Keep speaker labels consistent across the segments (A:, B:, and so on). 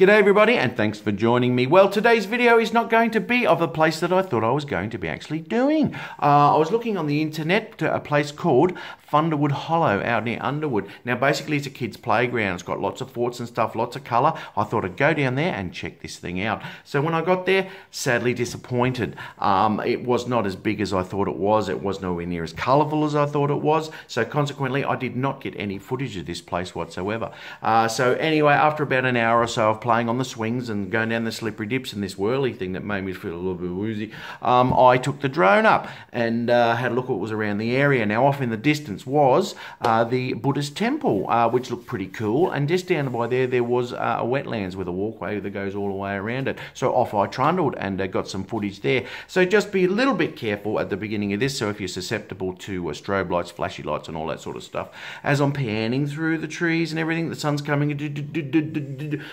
A: G'day everybody and thanks for joining me. Well, today's video is not going to be of a place that I thought I was going to be actually doing. Uh, I was looking on the internet to a place called Thunderwood Hollow out near Underwood. Now, basically, it's a kid's playground. It's got lots of forts and stuff, lots of colour. I thought I'd go down there and check this thing out. So when I got there, sadly disappointed. Um, it was not as big as I thought it was. It was nowhere near as colourful as I thought it was. So consequently, I did not get any footage of this place whatsoever. Uh, so anyway, after about an hour or so of playing on the swings and going down the slippery dips and this whirly thing that made me feel a little bit woozy, um, I took the drone up and uh, had a look at what was around the area. Now, off in the distance was uh, the Buddhist temple, uh, which looked pretty cool. And just down by there, there was uh, a wetlands with a walkway that goes all the way around it. So off I trundled and uh, got some footage there. So just be a little bit careful at the beginning of this. So if you're susceptible to uh, strobe lights, flashy lights, and all that sort of stuff, as I'm panning through the trees and everything, the sun's coming,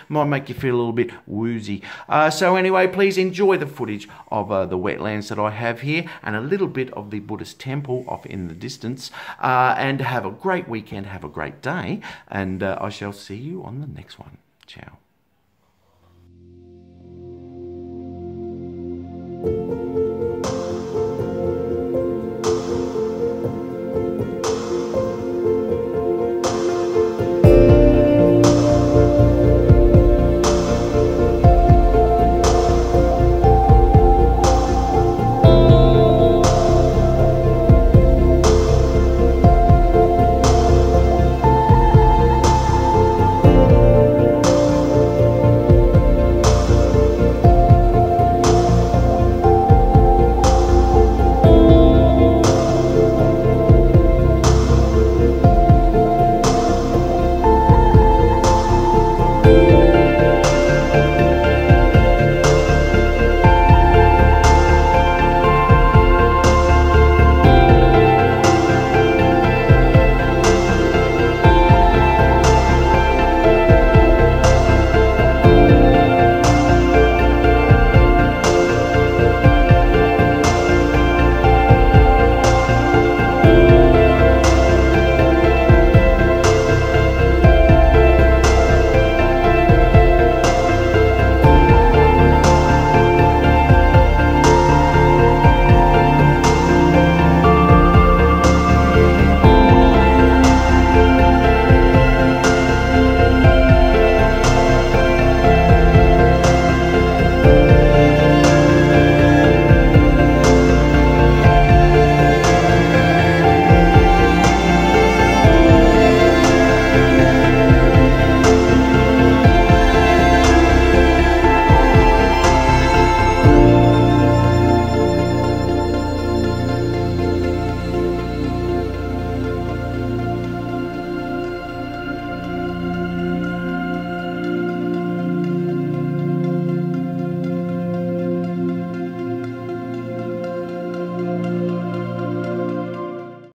A: might make make you feel a little bit woozy. Uh, so anyway, please enjoy the footage of uh, the wetlands that I have here and a little bit of the Buddhist temple off in the distance. Uh, and have a great weekend, have a great day, and uh, I shall see you on the next one. Ciao.